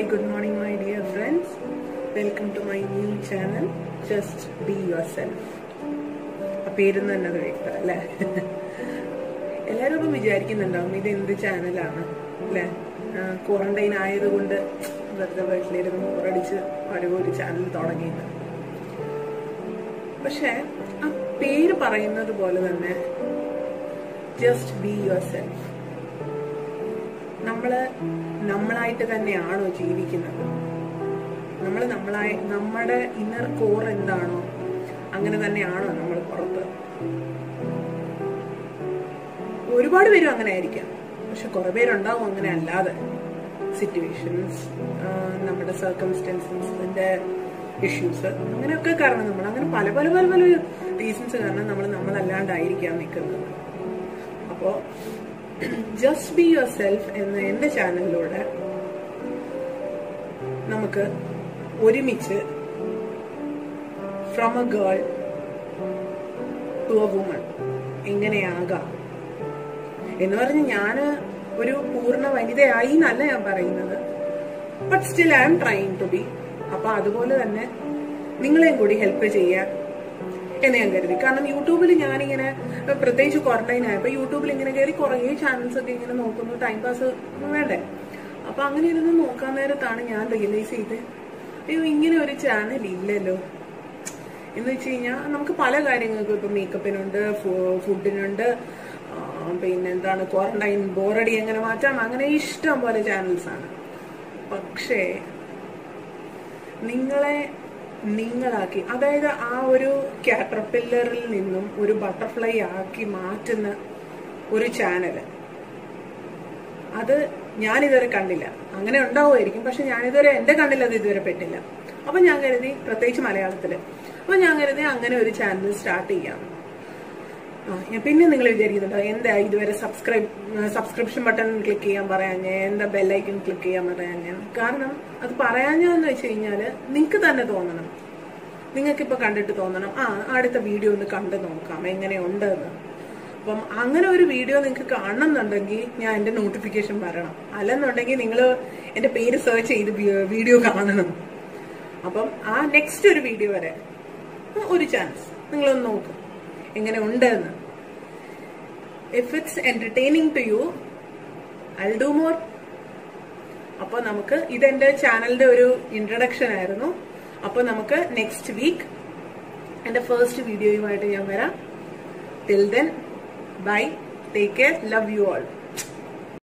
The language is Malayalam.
Hi, morning my dear friends welcome to my new channel just be yourself ആ പേരെന്ന് തന്നെ അത് വ്യക്തം അല്ലേ? എല്ലാവരും ഇപ്പം വിചാരിക്കുന്നുണ്ടാവും ഇത് എന്ത് ചാനലാണ് അല്ലേ? ക്വാറന്റൈൻ ആയതുകൊണ്ട് വെറുതെ വീട്ടിലിരുന്ന് ബോറടിച്ച് ഒരു ചാനൽ തുടങ്ങിയിട്ട് പക്ഷേ ആ പേര് പറയുന്നത് പോലെ തന്നെ ജസ്റ്റ് ബി യുവർ സെൽഫ് നമ്മൾ നമ്മളായിട്ട് തന്നെയാണോ ജീവിക്കുന്നത്? നമ്മൾ നമ്മളായി നമ്മുടെ ഇന്നർ കോർ എന്താണോ അങ്ങനെ തന്നെയാണോ നമ്മൾ പുറത്ത്? ഒരുപാട് പേരും അങ്ങനെ ആയിരിക്കാം. പക്ഷെ കുറെ പേരുണ്ടാവും അങ്ങനെ അല്ലാതെ. സിറ്റുവേഷൻസ് നമ്മുടെ സർക്കംസ്റ്റൻസിന്റെ ഇഷ്യൂസ് അങ്ങനെയൊക്കെ കാരണം നമ്മൾ അങ്ങനെ പല പല പല പല റീസൺസ് കാരണം നമ്മൾ നമ്മളല്ലാണ്ടായിരിക്കാം നിൽക്കുന്നത്. അപ്പോ ജസ്റ്റ് ബി യുവർ സെൽഫ് എന്ന എന്റെ ചാനലിലൂടെ നമുക്ക് ഒരുമിച്ച് from a girl to a woman എങ്ങനെയാകാം? എന്ന് പറഞ്ഞ് ഞാൻ ഒരു പൂർണ വനിതയായി എന്നല്ല ഞാൻ പറയുന്നത്. But still I am trying to be അപ്പൊ അതുപോലെ തന്നെ നിങ്ങളെയും കൂടി ഹെൽപ്പ് ചെയ്യാൻ എന്ന് ഞാൻ കരുതി. കാരണം യൂട്യൂബിൽ ഞാനിങ്ങനെ പ്രത്യേകിച്ച് ക്വാറന്റൈൻ ആയപ്പോൾ യൂട്യൂബിൽ ഇങ്ങനെ കയറി കുറേ ചാനൽസ് ഒക്കെ ഇങ്ങനെ നോക്കുന്നു ടൈം പാസ് വേണ്ടേ? അപ്പൊ അങ്ങനെ ഇരുന്ന് നോക്കാൻ നേരത്താണ് ഞാൻ റിയലൈസ് ചെയ്ത് അയ്യോ ഇങ്ങനെ ഒരു ചാനൽ ഇല്ലല്ലോ. എന്ന് വെച്ച് കഴിഞ്ഞാൽ നമുക്ക് പല കാര്യങ്ങൾക്കും ഇപ്പൊ മേക്കപ്പിനുണ്ട് ഫുഡിനുണ്ട് പിന്നെ എന്താണ് ക്വാറന്റൈൻ ബോറടി എങ്ങനെ മാറ്റാം അങ്ങനെ ഇഷ്ടം പോലെ ചാനൽസ് ആണ്. പക്ഷേ നിങ്ങളെ നിങ്ങളാക്കി. അതായത് ആ ഒരു കാറ്റർപില്ലറിൽ നിന്നും ഒരു ബട്ടർഫ്ലൈ ആക്കി മാറ്റുന്ന ഒരു ചാനൽ അത് ഞാനിതുവരെ കണ്ടില്ല. അങ്ങനെ ഉണ്ടാവുമായിരിക്കും. പക്ഷെ ഞാനിതുവരെ എന്റെ കണ്ണിൽ അത് ഇതുവരെ പെട്ടില്ല. അപ്പൊ ഞാൻ കരുതി പ്രത്യേകിച്ച് മലയാളത്തിൽ. അപ്പൊ ഞാൻ കരുതി അങ്ങനെ ഒരു ചാനൽ സ്റ്റാർട്ട് ചെയ്യാം. പിന്നെ നിങ്ങൾ വിചാരിക്കുന്നുണ്ടോ? എന്താ ഇതുവരെ സബ്സ്ക്രൈബ് സബ്സ്ക്രിപ്ഷൻ ബട്ടൺ ക്ലിക്ക് ചെയ്യാൻ പറയാഞ്ഞേ? എന്താ ബെല്ലൈക്കൺ ക്ലിക്ക് ചെയ്യാൻ പറയാഞ്ഞേ? കാരണം അത് പറയാഞ്ഞെന്ന് വെച്ച് കഴിഞ്ഞാൽ നിങ്ങൾക്ക് തന്നെ തോന്നണം. നിങ്ങൾക്ക് ഇപ്പൊ കണ്ടിട്ട് തോന്നണം ആ അടുത്ത വീഡിയോ ഒന്ന് കണ്ടു നോക്കാം എങ്ങനെയുണ്ട് എന്ന് അപ്പം അങ്ങനെ ഒരു വീഡിയോ നിങ്ങൾക്ക് കാണണമെന്നുണ്ടെങ്കിൽ ഞാൻ എന്റെ നോട്ടിഫിക്കേഷൻ വരണം. അല്ലെന്നുണ്ടെങ്കിൽ നിങ്ങൾ എന്റെ പേര് സെർച്ച് ചെയ്ത് വീഡിയോ കാണണം. അപ്പം ആ നെക്സ്റ്റ് ഒരു വീഡിയോ വരെ ഒരു ചാൻസ് നിങ്ങളൊന്ന് നോക്കും. എങ്ങനെ ഉണ്ട് എന്ന് if it's entertaining to you I do more അപ്പൊ നമുക്ക് ഇതെന്റെ ചാനലിന്റെ ഒരു ഇൻട്രഡക്ഷൻ ആയിരുന്നു. അപ്പൊ നമുക്ക് നെക്സ്റ്റ് വീക്ക് എന്റെ ഫസ്റ്റ് വീഡിയോയുമായിട്ട് ഞാൻ വരാം. Till then bye take care love you all